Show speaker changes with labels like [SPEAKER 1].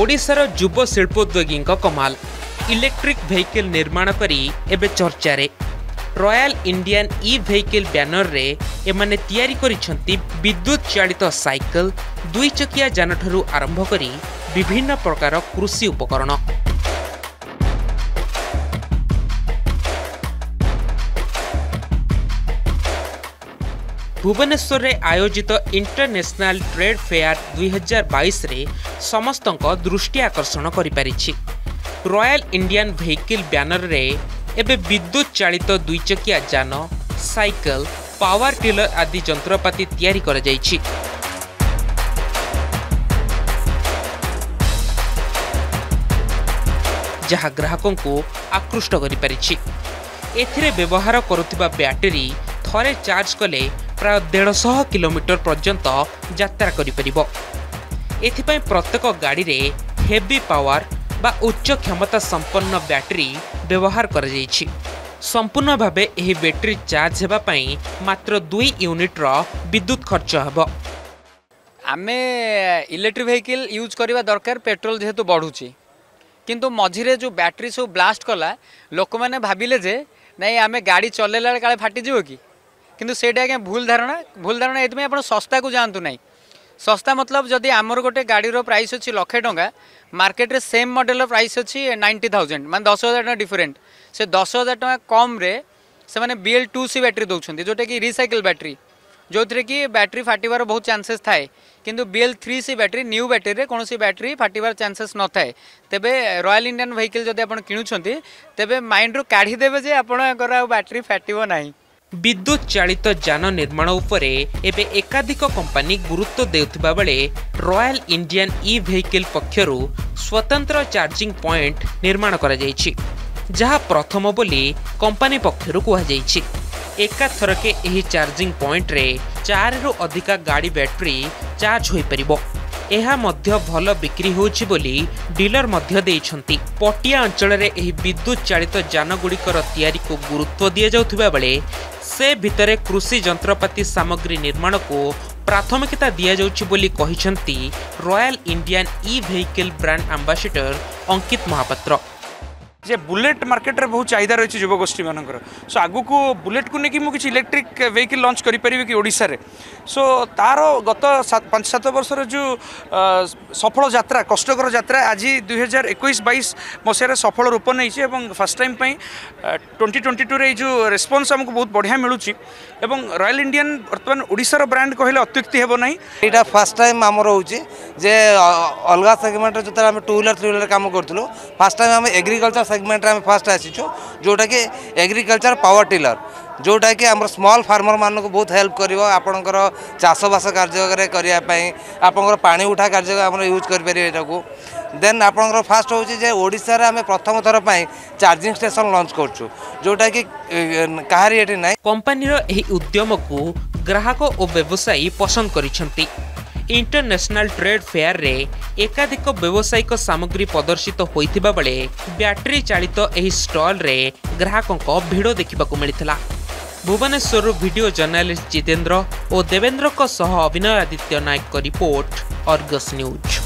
[SPEAKER 1] ଓଡ଼ିଶାର ଯୁବ ଶିଳ୍ପୋଦ୍ୟୋଗୀଙ୍କ କମାଲ ଇଲେକ୍ଟ୍ରିକ୍ ଭେହିକିଲ୍ ନିର୍ମାଣ କରି ଏବେ ଚର୍ଚ୍ଚାରେ ରୟାଲ ଇଣ୍ଡିଆନ୍ ଇ ଭେହିକିଲ୍ ବ୍ୟାନରରେ ଏମାନେ ତିଆରି କରିଛନ୍ତି ବିଦ୍ୟୁତ୍ ଚାଳିତ ସାଇକେଲ ଦୁଇଚକିଆ ଯାନଠାରୁ ଆରମ୍ଭ କରି ବିଭିନ୍ନ ପ୍ରକାର କୃଷି ଉପକରଣ ভুবনেশ্বরে আয়োজিত ইন্টরন্যাশনাল ট্রেড ফেয়ার দুই হাজার বাইশে সমস্ত দৃষ্টি আকর্ষণ করেপারিছি রয়াল ইন্ডিয়ান ভেহিকল ব্যানরে এবে বিদ্যুৎ চালিত দুইচকিয়া যান সাইকেল পাওয়ার টিলর আদি যন্ত্রপাতি তৈরি করা যাইছে ଯାହା ଗ୍ରାହକଙ୍କୁ ଆକୃଷ୍ଟ କରିପାରିଛି ଏଥିରେ ବ୍ୟବହାର କରୁଥିବା ବ୍ୟାଟେରୀ ଥରେ ଚାର୍ଜ କଲେ ପ୍ରାୟ ଦେଢ଼ଶହ କିଲୋମିଟର ପର୍ଯ୍ୟନ୍ତ ଯାତ୍ରା କରିପାରିବ ଏଥିପାଇଁ ପ୍ରତ୍ୟେକ ଗାଡ଼ିରେ ହେଭି ପାୱାର ବା ଉଚ୍ଚ କ୍ଷମତା ସମ୍ପନ୍ନ ବ୍ୟାଟେରୀ ବ୍ୟବହାର କରାଯାଇଛି ସମ୍ପୂର୍ଣ୍ଣ ଭାବେ ଏହି ବ୍ୟାଟେରୀ ଚାର୍ଜ ହେବା ପାଇଁ ମାତ୍ର ଦୁଇ ୟୁନିଟ୍ର ବିଦ୍ୟୁତ୍ ଖର୍ଚ୍ଚ ହେବ
[SPEAKER 2] ଆମେ ଇଲେକ୍ଟ୍ରିକ୍ ଭେହିକିଲ୍ ୟୁଜ୍ କରିବା ଦରକାର ପେଟ୍ରୋଲ ଯେହେତୁ ବଢ଼ୁଛି କିନ୍ତୁ ମଝିରେ ଯେଉଁ ବ୍ୟାଟେରୀ ସବୁ ବ୍ଲାଷ୍ଟ କଲା ଲୋକମାନେ ଭାବିଲେ ଯେ ନାଇଁ ଆମେ ଗାଡ଼ି ଚଲେଇଲା ବେଳେ କାଳେ ଫାଟିଯିବ କି किंतु से भूल धारणा भूल धारणा ये आप सस्ता को जातु ना शस्ता मतलब जदि आमर गोटे गाड़ी प्राइस अच्छी लक्षे टाँह मार्केट रे सेम मॉडल प्राइस अच्छी नाइंटी थाउजेंड मैं दस हजार टाइम डिफरेन्ट से दस हजार टाँग कम्रे से एल टू सी बैटरी दौरान जोटा कि रिसाइकल बैटेरी जो थे कि बैटेरी फाटबार बहुत चानसेस थाए कि B three C battery new battery कौन सी बैटेरी फाटबार चानसेस न थाए तेब रयाल इंडियान वेहकिल जब आप कि तेज माइंड रू काढ़ीदेवे आपड़ा बैटेरी फाटब ना
[SPEAKER 1] ବିଦ୍ୟୁତ୍ ଚାଳିତ ଯାନ ନିର୍ମାଣ ଉପରେ ଏବେ ଏକାଧିକ କମ୍ପାନୀ ଗୁରୁତ୍ୱ ଦେଉଥିବା ବେଳେ ରୟାଲ ଇଣ୍ଡିଆନ୍ ଇ ଭେହିକିଲ୍ ପକ୍ଷରୁ ସ୍ୱତନ୍ତ୍ର ଚାର୍ଜିଂ ପଏଣ୍ଟ ନିର୍ମାଣ କରାଯାଇଛି ଯାହା ପ୍ରଥମ ବୋଲି କମ୍ପାନୀ ପକ୍ଷରୁ କୁହାଯାଇଛି ଏକାଥରକେ ଏହି ଚାର୍ଜିଂ ପଏଣ୍ଟରେ ଚାରିରୁ ଅଧିକା ଗାଡ଼ି ବ୍ୟାଟେରୀ ଚାର୍ଜ ହୋଇପାରିବ ଏହା ମଧ୍ୟ ଭଲ ବିକ୍ରି ହେଉଛି ବୋଲି ଡିଲର ମଧ୍ୟ ଦେଇଛନ୍ତି ପଟିଆ ଅଞ୍ଚଳରେ ଏହି ବିଦ୍ୟୁତ୍ ଚାଳିତ ଯାନଗୁଡ଼ିକର ତିଆରିକୁ ଗୁରୁତ୍ୱ ଦିଆଯାଉଥିବା ବେଳେ ସେ ଭିତରେ କୃଷି ଯନ୍ତ୍ରପାତି ସାମଗ୍ରୀ ନିର୍ମାଣକୁ ପ୍ରାଥମିକତା ଦିଆଯାଉଛି ବୋଲି କହିଛନ୍ତି royal Indian E vehicle brand ambassador Ankit Mohapatra
[SPEAKER 3] যে বুলেট মার্কেটের বহু চাহিদা রয়েছে যুবগোষ্ঠী মানুষের সো আগুক বুলেটকু নেই মু কিছু ইলেকট্রিক ভেহিকল লঞ্চ করে পারি কি ওড়িশার সো তার গত পাঁচ সাত বর্ষের যে সফল যাত্রা কষ্টকর যাত্রা আজ দুই হাজার একুশ বাইশ মশায় সফল রূপ নিয়েছে এবং ফার্স্ট টাইম পাই টোয়েন্টি টোয়েন্টি টুরে এই যে রেসপন্স আমি বহু বড়িয়া মিলুছি এবং রয়াল ইন্ডিয়ান বর্তমান ওড়িশার ব্রাণ্ড কহিলে
[SPEAKER 4] অত্যুক্তি হব না এটা ফার্স্ট টাইম আমার হচ্ছে ଯେ ଅଲଗା ସେଗମେଣ୍ଟରେ ଯେତେବେଳେ ଆମେ ଟୁ ହ୍ୱିଲର୍ ଥ୍ରୀ ହ୍ୱିଲର୍ କାମ କରୁଥିଲୁ ଫାର୍ଷ୍ଟ ଟାଇମ୍ ଆମେ ଏଗ୍ରିକଲଚର ସେଗମେଣ୍ଟରେ ଆମେ ଫାର୍ଷ୍ଟ ଆସିଛୁ ଯେଉଁଟାକି ଏଗ୍ରିକଲଚର ପାୱାର ଟିଲର ଯେଉଁଟାକି ଆମର ସ୍ମଲ୍ ଫାର୍ମରମାନଙ୍କୁ ବହୁତ ହେଲ୍ପ କରିବ ଆପଣଙ୍କର ଚାଷବାସ କାର୍ଯ୍ୟରେ କରିବା ପାଇଁ ଆପଣଙ୍କର ପାଣି ଉଠା କାର୍ଯ୍ୟ ଆପଣ ୟୁଜ୍ କରିପାରିବେ ଏଇଟାକୁ ଦେନ୍ ଆପଣଙ୍କର ଫାର୍ଷ୍ଟ ହେଉଛି ଯେ ଓଡ଼ିଶାରେ ଆମେ ପ୍ରଥମ ଥର ପାଇଁ ଚାର୍ଜିଂ ଷ୍ଟେସନ୍ ଲଞ୍ଚ କରୁଛୁ ଯେଉଁଟାକି କାହାରି ଏଠି ନାହିଁ
[SPEAKER 1] କମ୍ପାନୀର ଏହି ଉଦ୍ୟମକୁ ଗ୍ରାହକ ଓ ବ୍ୟବସାୟୀ ପସନ୍ଦ କରିଛନ୍ତି ଇଣ୍ଟରନ୍ୟାସନାଲ ଟ୍ରେଡ୍ ଫେୟାରରେ ଏକାଧିକ ବ୍ୟବସାୟିକ ସାମଗ୍ରୀ ପ୍ରଦର୍ଶିତ ହୋଇଥିବା ବେଳେ ବ୍ୟାଟେରୀ ଚାଳିତ ଏହି ଷ୍ଟଲ୍ରେ ଗ୍ରାହକଙ୍କ ଭିଡ଼ ଦେଖିବାକୁ ମିଳିଥିଲା ଭୁବନେଶ୍ୱରରୁ ଭିଡ଼ିଓ ଜର୍ଣ୍ଣାଲିଷ୍ଟ ଜିତେନ୍ଦ୍ର ଓ ଦେବେନ୍ଦ୍ରଙ୍କ ସହ ଅଭିନୟ ଆଦିତ୍ୟ ନାୟକଙ୍କ ରିପୋର୍ଟ ଅର୍ଗସ୍ ନ୍ୟୁଜ୍